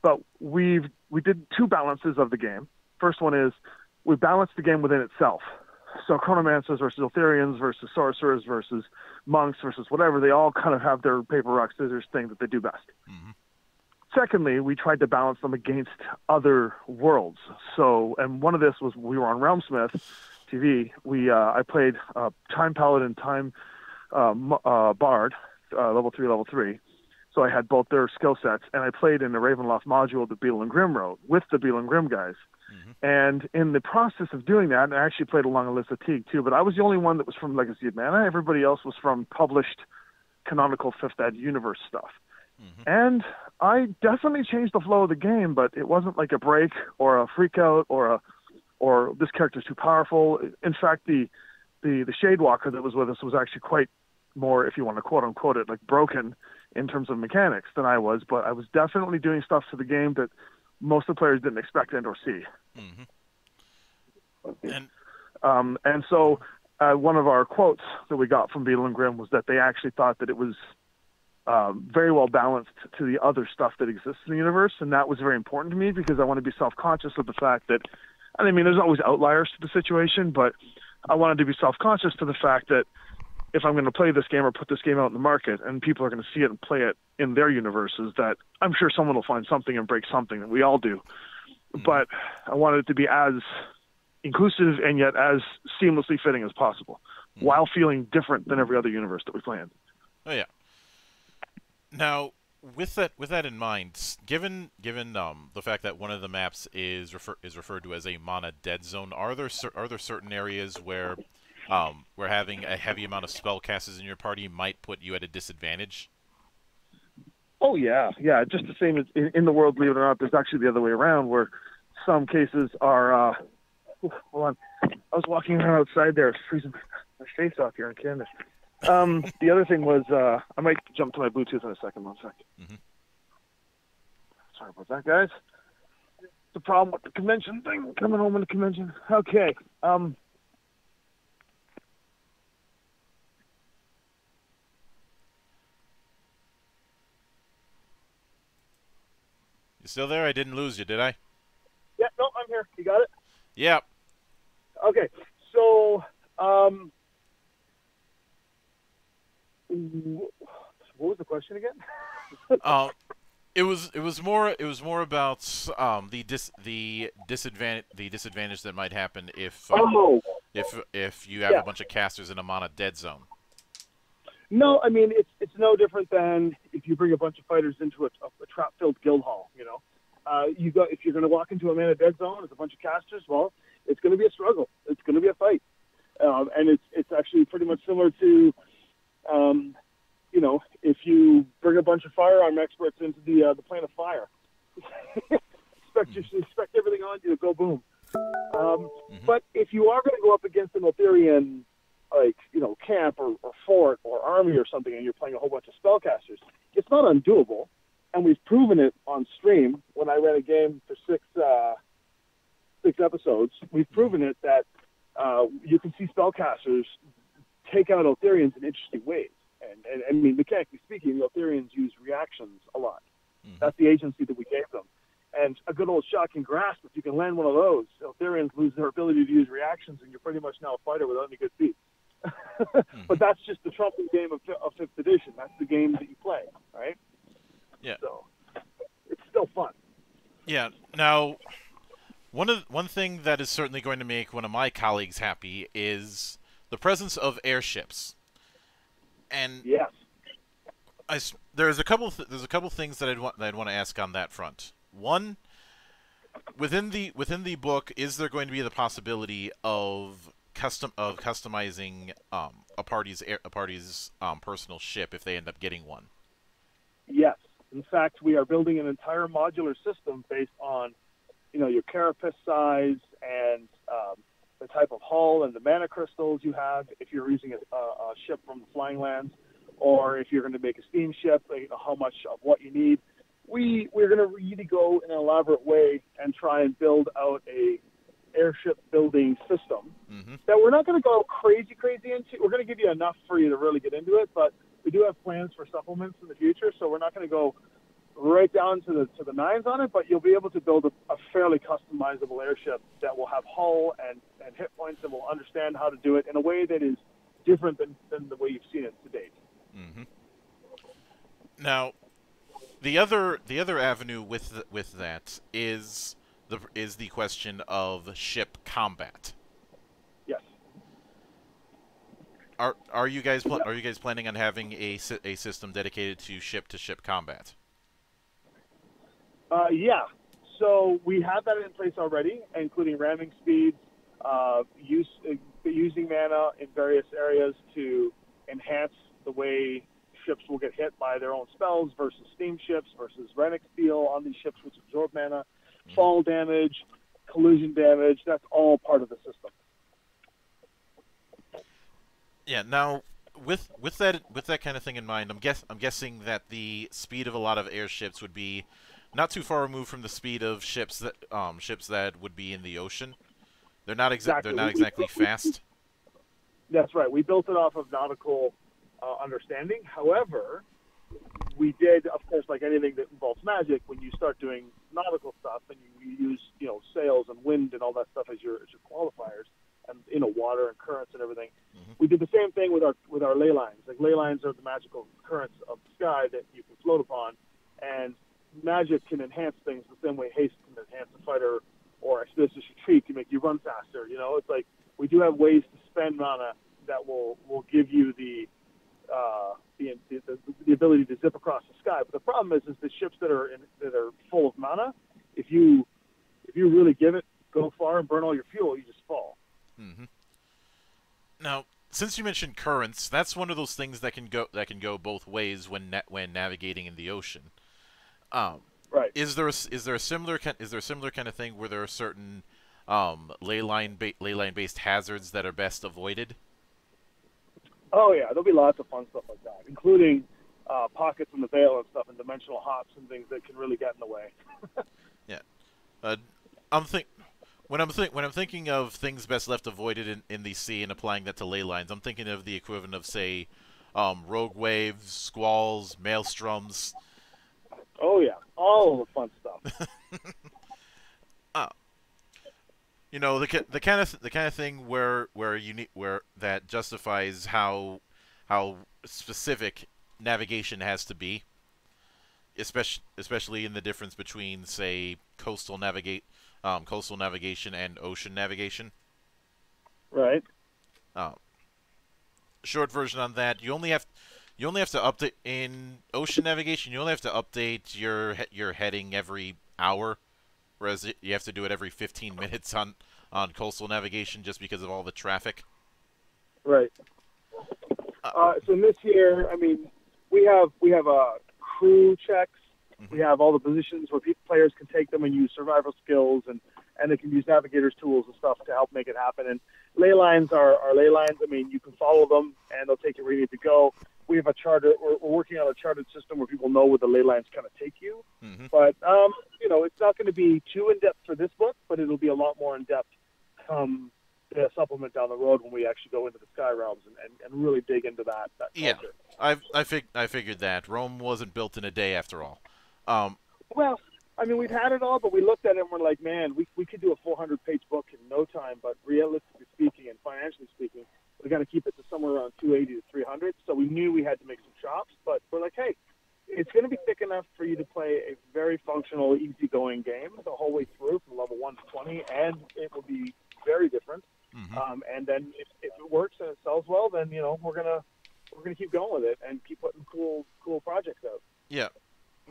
But we've we did two balances of the game. First one is we balanced the game within itself. So chronomancers versus Eltharians versus sorcerers versus monks versus whatever, they all kind of have their paper rock scissors thing that they do best. Secondly, we tried to balance them against other worlds. So, and one of this was we were on Realmsmith TV. We uh, I played uh, Time Paladin, Time uh, uh, Bard, uh, level three, level three. So I had both their skill sets, and I played in the Ravenloft module that Beadle and Grimm wrote with the Beadle and Grimm guys. Mm-hmm. And in the process of doing that, and I actually played along Alyssa Teague too, but I was the only one that was from Legacy of Mana. Everybody else was from published canonical Fifth Ed universe stuff. Mm-hmm. And I definitely changed the flow of the game, but it wasn't like a break or a freak out or a or this character's too powerful. In fact, the the the Shade Walker that was with us was actually quite more, if you want to quote unquote it, like broken in terms of mechanics than I was. But I was definitely doing stuff to the game that most of the players didn't expect and or see. And Um, and so uh, one of our quotes that we got from Beadle and Grimm was that they actually thought that it was um, very well balanced to the other stuff that exists in the universe, and that was very important to me because I want to be self-conscious of the fact that, and I mean, there's always outliers to the situation, but I wanted to be self-conscious to the fact that if I'm going to play this game or put this game out in the market, and people are going to see it and play it in their universes, that I'm sure someone will find something and break something that we all do. But I wanted it to be as inclusive and yet as seamlessly fitting as possible, while feeling different than every other universe that we play in. Oh yeah. Now, with that with that in mind, given given um, the fact that one of the maps is refer is referred to as a mana dead zone, are there cer- are there certain areas where um, where having a heavy amount of spellcasters in your party might put you at a disadvantage? Oh yeah, yeah. Just the same as in, in the world, believe it or not, there's actually the other way around where some cases are. Uh, hold on, I was walking around outside there, freezing my face off here in Canada. Um, the other thing was uh, I might jump to my Bluetooth in a second. One sec. Mhm. Sorry about that, guys. The problem with the convention thing, coming home in the convention. Okay. Um, You still there? I didn't lose you, did I? yeah, no, I'm here. You got it. Yeah. Okay, so um, what was the question again? Um, it was it was more it was more about um, the dis the disadvantage the disadvantage that might happen if um, Oh if if you have Yeah. a bunch of casters in a mana dead zone. No, I mean it's it's no different than if you bring a bunch of fighters into a, a, trap-filled guild hall. You know, uh, you go if you're going to walk into a mana dead zone with a bunch of casters. Well, it's going to be a struggle. It's going to be a fight. um, and it's it's actually pretty much similar to, um, you know, if you bring a bunch of firearm experts into the uh, the plane of fire, expect you expect everything on you to go boom. Um, But if you are going to go up against an Eltharian, like you know, camp or, or fort or army or something, and you're playing a whole bunch of spellcasters, it's not undoable. And we've proven it on stream when I ran a game for six uh, six episodes. We've proven it that uh, you can see spellcasters take out Eltharians in interesting ways. And, and I mean, mechanically speaking, Eltharians use reactions a lot. That's the agency that we gave them. And a good old shocking grasp, if you can land one of those, Eltharians lose their ability to use reactions, and you're pretty much now a fighter without any good feats. But that's just the trumping game of, of fifth edition. That's the game that you play, right? Yeah. So it's still fun. Yeah. Now, one of one thing that is certainly going to make one of my colleagues happy is the presence of airships. And Yes. I there's a couple th- there's a couple things that I'd want that I'd want to ask on that front. One, within the within the book, is there going to be the possibility of custom of customizing um, a party's a party's um, personal ship if they end up getting one? Yes. In fact, we are building an entire modular system based on, you know, your carapace size and um, the type of hull and the mana crystals you have. If you're using a, a, ship from the flying lands, or if you're going to make a steamship, you know, how much of what you need. We we're going to really go in an elaborate way and try and build out a airship building system Mm-hmm. that we're not going to go crazy, crazy into. We're going to give you enough for you to really get into it, but we do have plans for supplements in the future, so we're not going to go right down to the to the nines on it. But you'll be able to build a, a fairly customizable airship that will have hull and, and hit points and will understand how to do it in a way that is different than, than the way you've seen it to date. Mm-hmm. Now, the other the other avenue with th- with that is the is the question of ship combat. Yes. Are are you guys pl- are you guys planning on having a a system dedicated to ship to ship combat? Uh, yeah. So we have that in place already, including ramming speeds, uh, use uh, using mana in various areas to enhance the way ships will get hit by their own spells versus steamships versus Rennick steel on these ships, which absorb mana, fall damage, collision damage. That's all part of the system. Yeah. Now, with with that with that kind of thing in mind, I'm guess I'm guessing that the speed of a lot of airships would be not too far removed from the speed of ships that um ships that would be in the ocean. They're not exa- Exactly. they're not exactly fast. That's right. We built it off of nautical uh, understanding. However, we did, of course, like anything that involves magic, when you start doing nautical stuff and you, you use, you know, sails and wind and all that stuff as your as your qualifiers, and you know, water and currents and everything. We did the same thing with our with our ley lines. Like ley lines are the magical currents of the sky that you can float upon, and magic can enhance things the same way haste can enhance a fighter or expeditious retreat can make you run faster. You know, it's like we do have ways to spend mana that will will give you the uh, the, the the ability to zip across the sky. But the problem is, is the ships that are in, that are full of mana. If you if you really give it, go far and burn all your fuel, you just fall. hmm Now, since you mentioned currents, that's one of those things that can go that can go both ways when na- when navigating in the ocean. Um, Right. is there a, is there a similar is there a similar kind of thing where there are certain um, ley line ba- ley line based hazards that are best avoided? Oh yeah, there'll be lots of fun stuff like that, including uh, pockets in the veil and stuff, and dimensional hops and things that can really get in the way. Uh, I'm think when I'm think when I'm thinking of things best left avoided in, in the sea and applying that to ley lines, I'm thinking of the equivalent of say um, rogue waves, squalls, maelstroms. Oh yeah, all of the fun stuff. you know the the kind of the kind of thing where where you need where that justifies how how specific navigation has to be especially especially in the difference between say coastal navigate um, coastal navigation and ocean navigation right. um, short version on that you only have you only have to update in ocean navigation you only have to update your your heading every hour whereas you have to do it every 15 minutes on on coastal navigation just because of all the traffic Right. Uh, so this year, I mean, we have we have uh, crew checks. Mm-hmm. We have all the positions where people, players can take them and use survival skills, and and they can use navigators tools and stuff to help make it happen. And ley lines are, are ley lines. I mean, you can follow them, and they'll take you where you need to go. We have a charter. We're, we're working on a charted system where people know where the ley lines kind of take you. hmm But um, you know, it's not going to be too in depth for this book, but it'll be a lot more in depth come the supplement down the road when we actually go into the sky realms and, and, and really dig into that. that Yeah. I I fig I figured that Rome wasn't built in a day after all. Um, Well, I mean, we've had it all, but we looked at it and we're like, man, we we could do a 400 page book in no time. But realistically speaking and financially speaking, we got to keep it to somewhere around 280 to 300. So we knew we had to make some chops, but we're like, hey, it's going to be thick enough for you to play a very functional, easygoing game the whole way through from level one to 20, and it will be very different. mhm. Um, and then if, if it works and it sells well, then you know we're gonna we're gonna keep going with it and keep putting cool cool projects out. Yeah.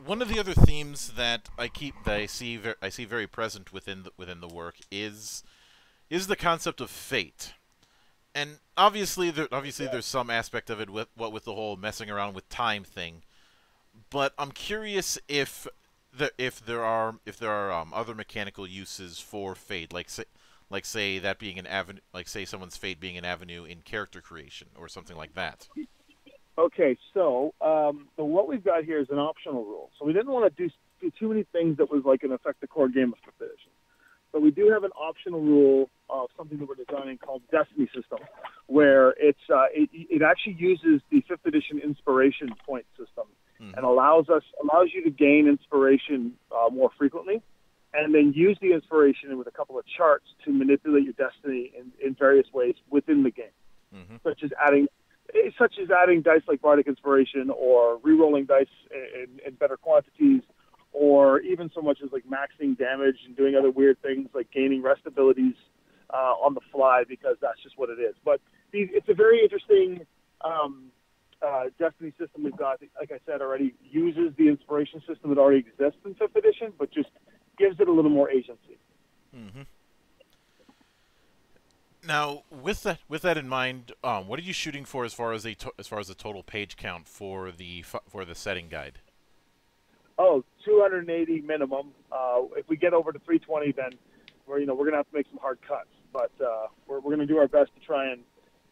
One of the other themes that I keep that I see ver- I see very present within the, within the work is is the concept of fate. And obviously there obviously there's some aspect of it with what with the whole messing around with time thing. But I'm curious if the, if there are if there are um, other mechanical uses for fate like say, like say that being an avenue like say someone's fate being an avenue in character creation or something like that. Okay, so um, what we've got here is an optional rule. So we didn't want to do, do too many things that was like going to affect the core game of fifth edition. But we do have an optional rule of something that we're designing called Destiny System, where it's uh, it, it actually uses the fifth edition inspiration point system Mhm. and allows us allows you to gain inspiration uh, more frequently, and then use the inspiration with a couple of charts to manipulate your destiny in, in various ways within the game hmm such as adding eh, such as adding dice like bardic inspiration or re-rolling dice in, in better quantities or even so much as like maxing damage and doing other weird things like gaining rest abilities uh, on the fly because that's just what it is. But it's a very interesting um, uh, destiny system we've got like i said already uses the inspiration system that already exists in fifth edition but just gives it a little more agency. Hmm Now, with that with that in mind, um, what are you shooting for as far as a to- as far as the total page count for the for the setting guide? Oh, 280 minimum. Uh, if we get over to 320, then we're you know we're gonna have to make some hard cuts. But uh, we're we're gonna do our best to try and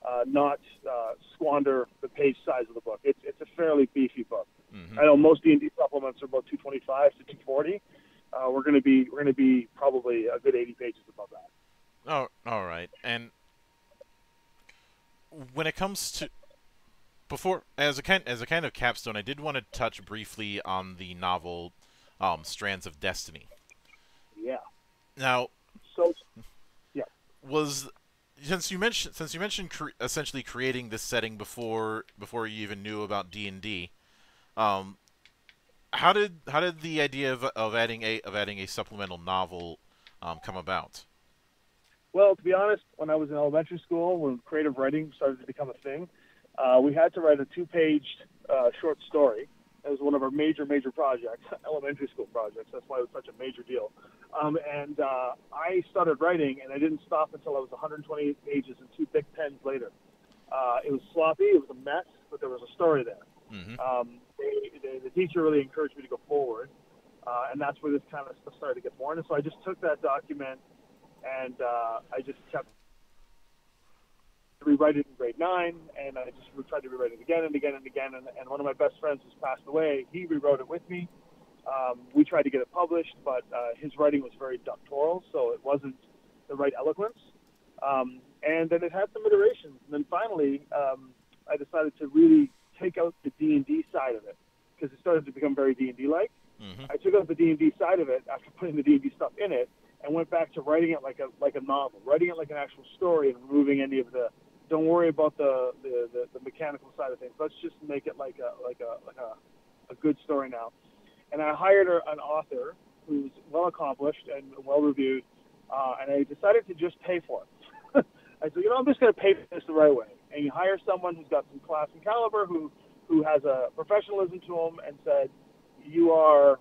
uh, not uh, squander the page size of the book. It's it's a fairly beefy book. hmm I know most D&D supplements are about 225 to 240. Uh, we're gonna be we're gonna be probably a good 80 pages above that. Oh, all right. And when it comes to before as a kind as a kind of capstone, I did want to touch briefly on the novel um, Strands of Destiny. Yeah. Now, So Yeah. was since you mentioned since you mentioned cre- essentially creating this setting before before you even knew about D and D, um, how did how did the idea of, of adding a of adding a supplemental novel um, come about? Well, to be honest, when I was in elementary school, when creative writing started to become a thing, uh, we had to write a two-page uh, short story. It was one of our major, major projects, elementary school projects. That's why it was such a major deal. Um, and uh, I started writing, and I didn't stop until I was 128 pages and two big pens later. Uh, it was sloppy, it was a mess, but there was a story there. hmm Um, they, they, the teacher really encouraged me to go forward, uh, and that's where this kind of stuff started to get born. And so I just took that document and uh, I just kept rewrite it in grade nine, and I just tried to rewrite it again and again and again. And, and one of my best friends who's passed away, he rewrote it with me. Um, we tried to get it published, but uh, his writing was very doctoral, so it wasn't the right eloquence. Um, and then it had some iterations, and then finally, um, I decided to really take out the D and D side of it because it started to become very D and D like. hmm I took out the D and D side of it after putting the D and D stuff in it, and went back to writing it like a like a novel, writing it like an actual story, and removing any of the. Don't worry about the the, the, the mechanical side of things. Let's just make it like a like a like a, a good story now. And I hired an author who's well accomplished and well reviewed, uh, and I decided to just pay for it. I said, you know, I'm just going to pay for this the right way. And you hire someone who's got some class and caliber, who who has a professionalism to him, and said, you are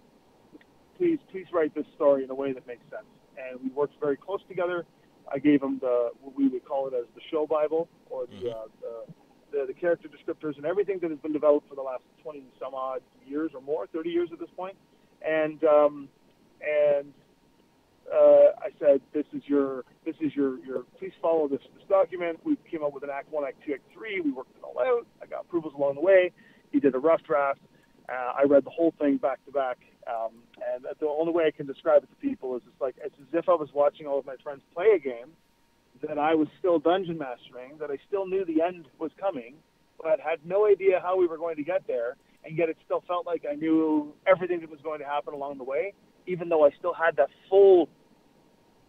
please please write this story in a way that makes sense. And we worked very close together, I gave him the what we would call it as the show Bible or the, uh, the, the the character descriptors and everything that has been developed for the last 20 some odd years or more, 30 years at this point. And um, and uh, I said, "This is your, this is your, your. Please follow this, this document." We came up with an Act One, Act Two, Act Three. We worked it all out. I got approvals along the way. He did a rough draft. Uh, I read the whole thing back to back, um, and the only way I can describe it to people is it's like it's as if I was watching all of my friends play a game that I was still dungeon mastering, that I still knew the end was coming, but had no idea how we were going to get there, and yet it still felt like I knew everything that was going to happen along the way even though I still had that full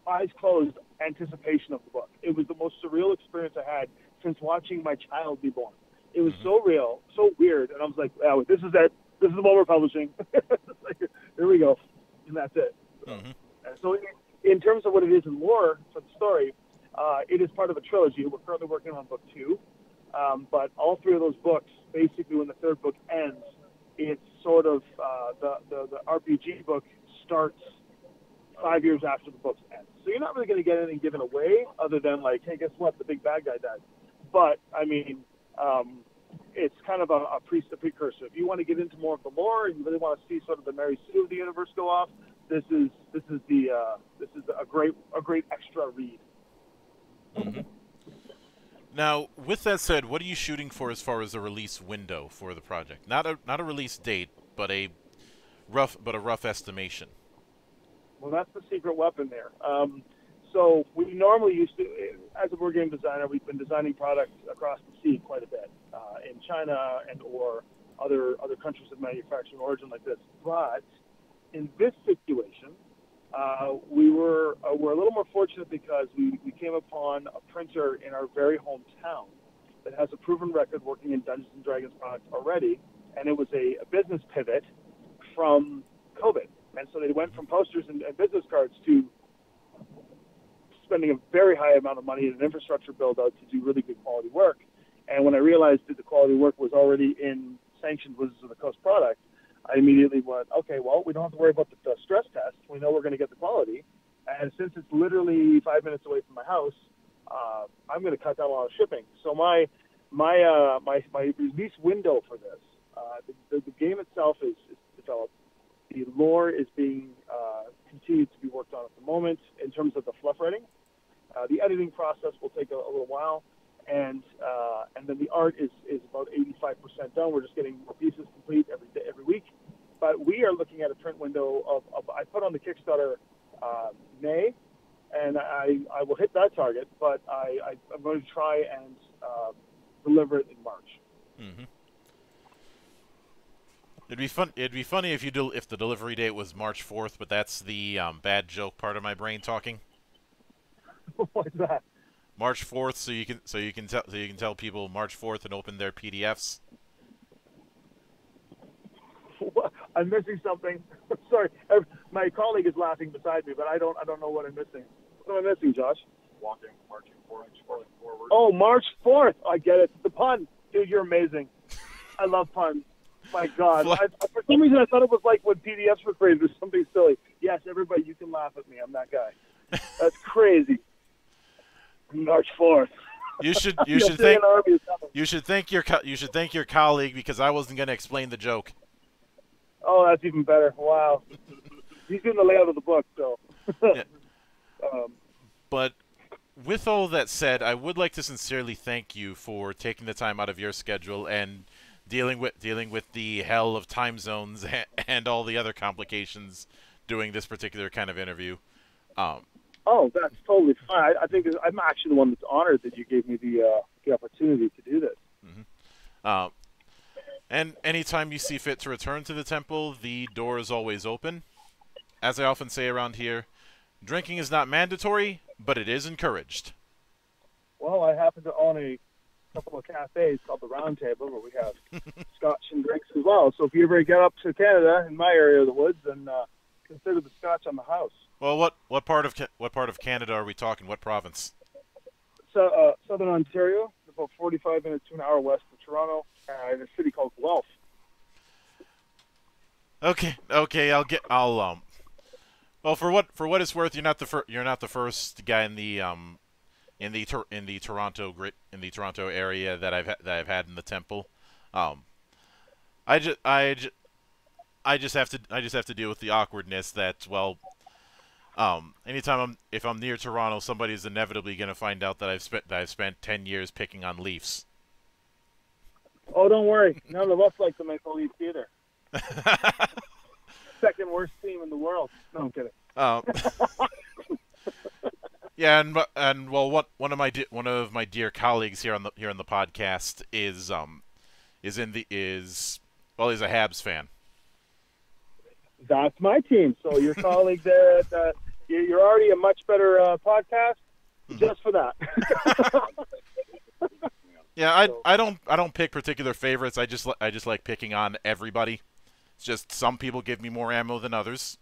eyes closed anticipation of the book. It was the most surreal experience I had since watching my child be born. It was mm-hmm. so real, so weird, and I was like, "Wow, this is it. This is the moment we're publishing. like, here we go," and that's it. Mm-hmm. So, in, in, terms of what it is in lore for the story, uh, it is part of a trilogy. We're currently working on book two, um, but all three of those books, basically, when the third book ends, it's sort of uh, the, the the RPG book starts five years after the book ends. So you're not really going to get anything given away other than like, hey, guess what? The big bad guy died. But I mean, um, it's kind of a, a, pre- a precursor. If you want to get into more of the lore and you really want to see sort of the Mary Sue of the universe go off, this is this is the uh, this is a great a great extra read. Mm-hmm. Now, with that said, what are you shooting for as far as a release window for the project? Not a not a release date, but a rough, but a rough estimation. Well, that's the secret weapon there. Um, so we normally used to, as a board game designer, we've been designing products across the sea quite a bit uh, in China and or other other countries of manufacturing origin like this. But in this situation, uh, we were uh, we're a little more fortunate because we, we came upon a printer in our very hometown that has a proven record working in Dungeons and Dragons products already, and it was a, a business pivot from COVID. And so they went from posters and, and business cards to spending a very high amount of money in an infrastructure build out to do really good quality work. And when I realized that the quality work was already in sanctioned Wizards of the Coast product, I immediately went, okay, well, we don't have to worry about the, the stress test. We know we're going to get the quality. And since it's literally five minutes away from my house, uh, I'm going to cut down a lot of shipping. So my my uh, my my release window for this, uh, the, the, the game itself is, is developed. The lore is being uh, continued to be worked on at the moment in terms of the fluff writing. Uh, the editing process will take a, a little while, and uh, and then the art is, is about 85% done. We're just getting more pieces complete every day, every week. But we are looking at a print window of, of I put on the Kickstarter uh, May, and I, I will hit that target, but I, I, am going to try and uh, deliver it in March. Mm-hmm. It'd be fun. It'd be funny if you do if the delivery date was March fourth, but that's the um, bad joke part of my brain talking. What's that? March fourth, so you can so you can tell so you can tell people March fourth and open their PDFs. What? I'm missing something. Sorry, my colleague is laughing beside me, but I don't I don't know what I'm missing. What am I missing, Josh? Walking, marching forward, forward. Oh, March fourth. I get it. The pun, dude. You're amazing. I love puns my God. I, for some reason, I thought it was like when PDFs were created or something silly. Yes, everybody, you can laugh at me. I'm that guy. That's crazy. March 4th. You should you should thank you should thank your you should thank your colleague because I wasn't going to explain the joke. Oh, that's even better. Wow. He's doing the layout of the book, so. yeah. um, but with all that said, I would like to sincerely thank you for taking the time out of your schedule and dealing with dealing with the hell of time zones and all the other complications doing this particular kind of interview. Um, oh, that's totally fine. I, I, think I'm actually the one that's honored that you gave me the uh, the opportunity to do this. Mm-hmm. Um, and anytime you see fit to return to the temple, the door is always open. As I often say around here, drinking is not mandatory, but it is encouraged. Well, I happen to own a couple of cafes called the Round Table where we have scotch and drinks as well. So if you ever get up to Canada in my area of the woods, then uh, consider the scotch on the house. Well, what what part of what part of Canada are we talking? What province? So, uh, Southern Ontario, about 45 minutes to an hour west of Toronto, uh, in a city called Guelph. Okay, okay, I'll get, I'll um. Well, for what for what it's worth, you're not the fir- you're not the first guy in the um in the Tor- in the Toronto grit in the Toronto area that I've ha- that I've had in the temple. Um, I just I ju- I just have to I just have to deal with the awkwardness that well, um, anytime I'm if I'm near Toronto, somebody's inevitably going to find out that I've spent that I've spent ten years picking on Leafs. Oh, don't worry. None of us like the Maple Leafs either. Second worst team in the world. No, I'm kidding. Um, yeah, and and well, one one of my one of my dear colleagues here on the here on the podcast is um is in the is well he's a Habs fan. That's my team. So your colleague there, at, uh, you're already a much better uh, podcast just for that. Yeah, I I don't I don't pick particular favorites. I just I just like picking on everybody. It's just some people give me more ammo than others.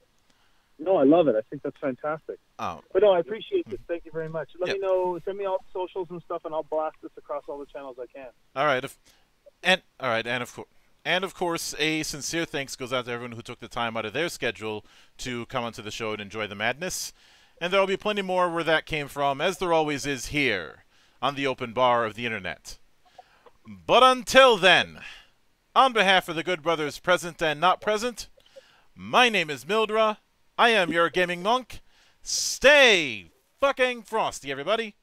no, I love it. I think that's fantastic. Um, But no, I appreciate this. Thank you very much. Let Yeah. me know. Send me all the socials and stuff, and I'll blast this across all the channels I can. all right, if, and all right, and of course. And of course, a sincere thanks goes out to everyone who took the time out of their schedule to come onto the show and enjoy the madness. And there will be plenty more where that came from, as there always is here on the open bar of the internet. But until then, on behalf of the good brothers present and not present, my name is Mildra. I am your gaming monk. Stay fucking frosty, everybody.